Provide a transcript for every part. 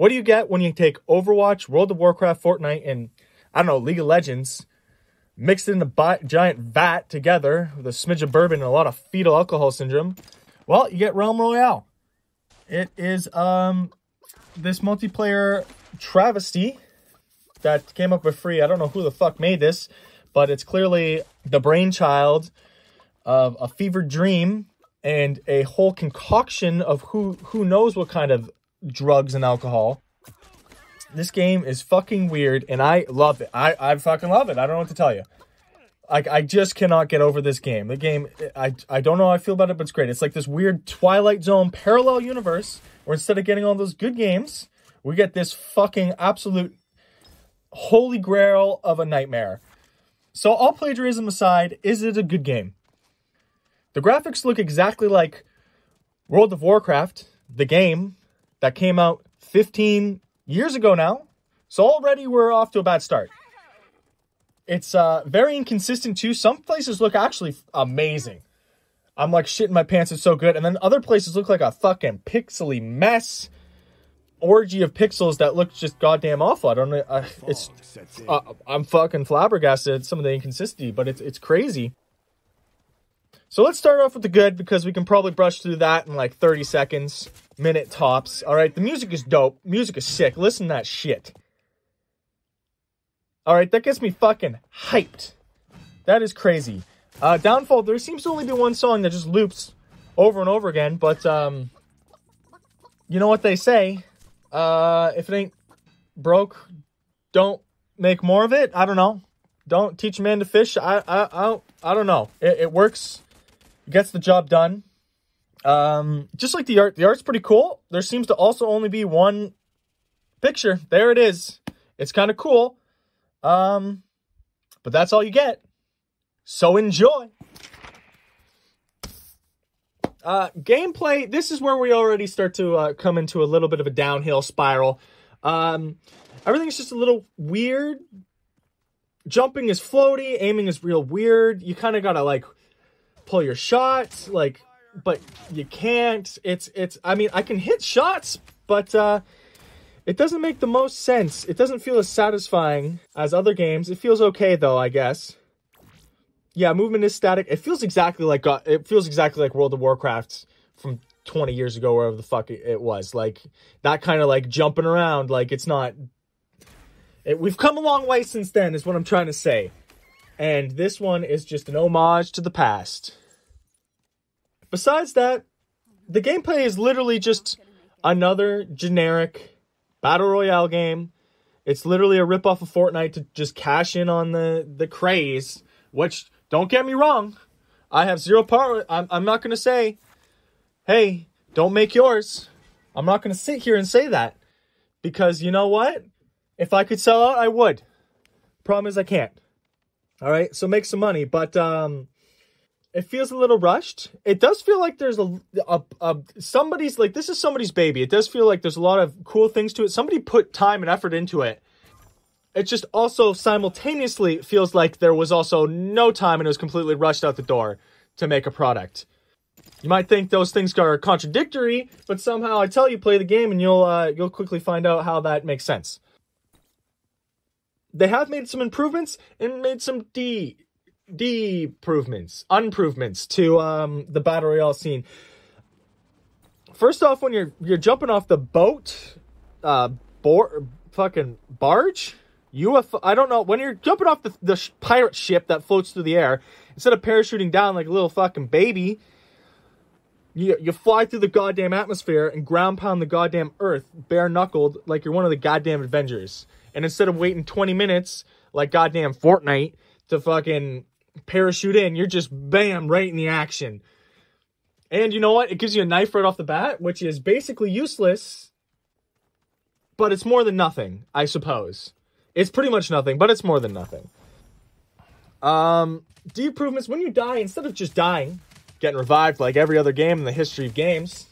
What do you get when you take Overwatch, World of Warcraft, Fortnite, and I don't know, League of Legends, mixed in a giant vat together with a smidge of bourbon and a lot of fetal alcohol syndrome? Well, you get Realm Royale. It is um this multiplayer travesty that came up for free. I don't know who the fuck made this, but it's clearly the brainchild of a fevered dream and a whole concoction of who who knows what kind of drugs and alcohol. This game is fucking weird and I love it. I, I fucking love it. I don't know what to tell you. I, I just cannot get over this game. The game, I, I don't know how I feel about it, but it's great. It's like this weird Twilight Zone parallel universe where instead of getting all those good games, we get this fucking absolute holy grail of a nightmare. So, all plagiarism aside, is it a good game? The graphics look exactly like World of Warcraft, the game that came out 15 years ago now. So already we're off to a bad start. It's uh, very inconsistent too. Some places look actually amazing. I'm like shitting my pants. It's so good. And then other places look like a fucking pixely mess. Orgy of pixels that look just goddamn awful. I don't know. Uh, it's uh, I'm fucking flabbergasted at some of the inconsistency, but it's it's crazy. So let's start off with the good because we can probably brush through that in like 30 seconds, minute tops. All right, the music is dope. Music is sick. Listen to that shit. All right, that gets me fucking hyped. That is crazy. Uh, Downfall, there seems to only be one song that just loops over and over again, but um, you know what they say? Uh, if it ain't broke, don't make more of it. I don't know. Don't teach a man to fish. I I I don't, I don't know. It, it works. It gets the job done. Um, just like the art, the art's pretty cool. There seems to also only be one picture. There it is. It's kind of cool. Um, but that's all you get. So enjoy. Uh, gameplay. This is where we already start to uh, come into a little bit of a downhill spiral. Um, everything's just a little weird. Jumping is floaty. Aiming is real weird. You kind of gotta like pull your shots, like, but you can't. It's it's. I mean, I can hit shots, but uh, it doesn't make the most sense. It doesn't feel as satisfying as other games. It feels okay though, I guess. Yeah, movement is static. It feels exactly like God, it feels exactly like World of Warcraft from 20 years ago, wherever the fuck it was. Like that kind of like jumping around. Like it's not. It, we've come a long way since then, is what I'm trying to say. And this one is just an homage to the past. Besides that, the gameplay is literally just another generic battle royale game. It's literally a ripoff of Fortnite to just cash in on the the craze. Which don't get me wrong, I have zero part. I'm I'm not gonna say, hey, don't make yours. I'm not gonna sit here and say that because you know what? If I could sell out, I would. Problem is, I can't. All right, so make some money, but um, it feels a little rushed. It does feel like there's a, a, a somebody's like this is somebody's baby. It does feel like there's a lot of cool things to it. Somebody put time and effort into it. It just also simultaneously feels like there was also no time and it was completely rushed out the door to make a product. You might think those things are contradictory, but somehow I tell you play the game and you'll uh, you'll quickly find out how that makes sense. They have made some improvements and made some de de improvements, improvements to um, the battle royale scene. First off, when you're you're jumping off the boat, uh, board, fucking barge, UFO. I don't know when you're jumping off the the sh- pirate ship that floats through the air. Instead of parachuting down like a little fucking baby, you you fly through the goddamn atmosphere and ground pound the goddamn earth bare knuckled like you're one of the goddamn Avengers. And instead of waiting 20 minutes like goddamn Fortnite to fucking parachute in, you're just bam right in the action. And you know what? It gives you a knife right off the bat, which is basically useless, but it's more than nothing, I suppose. It's pretty much nothing, but it's more than nothing. Um, the improvements when you die, instead of just dying, getting revived like every other game in the history of games,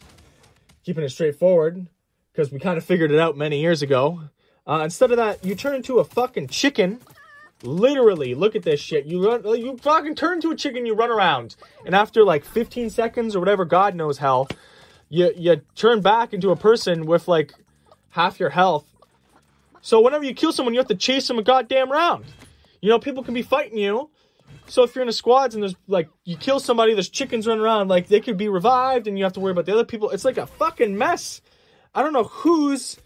keeping it straightforward, because we kind of figured it out many years ago. Uh, instead of that, you turn into a fucking chicken. Literally, look at this shit. You run, you fucking turn into a chicken. You run around, and after like 15 seconds or whatever, God knows hell, you you turn back into a person with like half your health. So whenever you kill someone, you have to chase them a goddamn round. You know, people can be fighting you. So if you're in a squads and there's like you kill somebody, there's chickens running around, like they could be revived, and you have to worry about the other people. It's like a fucking mess. I don't know who's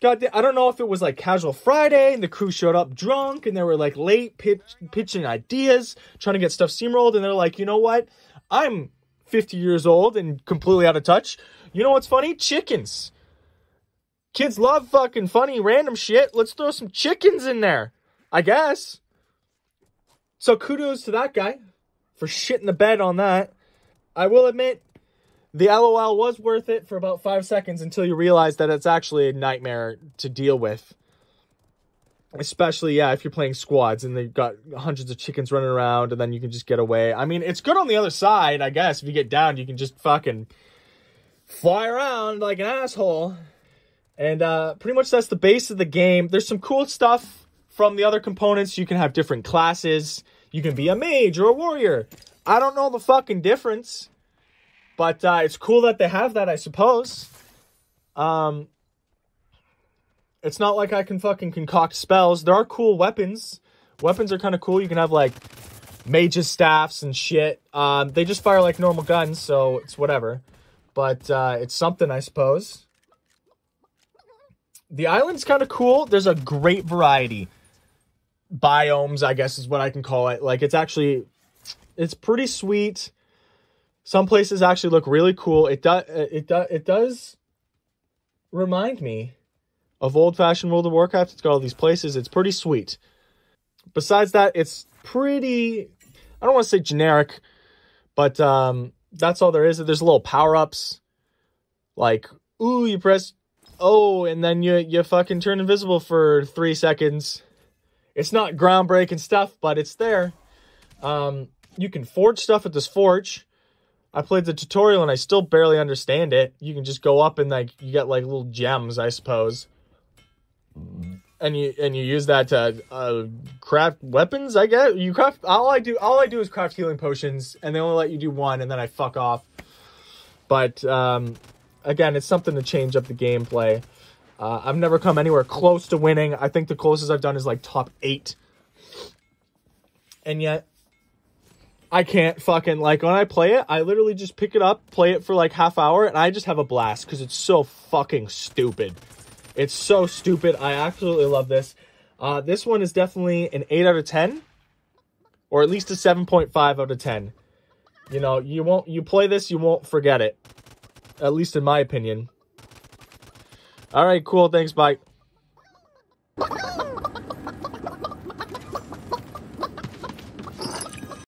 got. I don't know if it was like Casual Friday and the crew showed up drunk and they were like late pitch, pitching ideas, trying to get stuff steamrolled, and they're like, you know what? I'm 50 years old and completely out of touch. You know what's funny? Chickens. Kids love fucking funny random shit. Let's throw some chickens in there. I guess. So kudos to that guy for shitting the bed on that. I will admit, the LOL was worth it for about five seconds until you realize that it's actually a nightmare to deal with. Especially, yeah, if you're playing squads and they've got hundreds of chickens running around and then you can just get away. I mean, it's good on the other side, I guess. If you get down, you can just fucking fly around like an asshole. And uh, pretty much that's the base of the game. There's some cool stuff from the other components. You can have different classes. You can be a mage or a warrior. I don't know the fucking difference. But uh, it's cool that they have that, I suppose. Um, it's not like I can fucking concoct spells. There are cool weapons. Weapons are kind of cool. You can have like mages staffs and shit. Um, they just fire like normal guns, so it's whatever. But uh, it's something, I suppose. The island's kind of cool. There's a great variety. Biomes, I guess is what I can call it. Like it's actually, it's pretty sweet. Some places actually look really cool. It does, it does, it does remind me of old fashioned World of Warcraft. It's got all these places. It's pretty sweet. Besides that, it's pretty, I don't want to say generic, but um, that's all there is. There's little power ups. Like, ooh, you press oh, and then you, you fucking turn invisible for three seconds. It's not groundbreaking stuff, but it's there. Um, you can forge stuff at this forge. I played the tutorial and I still barely understand it. You can just go up and like you get like little gems, I suppose and you and you use that to uh, craft weapons. I guess you craft. All I do, all I do is craft healing potions, and they only let you do one, and then I fuck off. But um, again, it's something to change up the gameplay. Uh, I've never come anywhere close to winning. I think the closest I've done is like top eight, and yet I can't fucking like when I play it. I literally just pick it up, play it for like half hour, and I just have a blast because it's so fucking stupid. It's so stupid. I absolutely love this. Uh, this one is definitely an 8 out of 10. Or at least a 7.5 out of 10. You know, you won't you play this, you won't forget it. At least in my opinion. Alright, cool. Thanks, bye.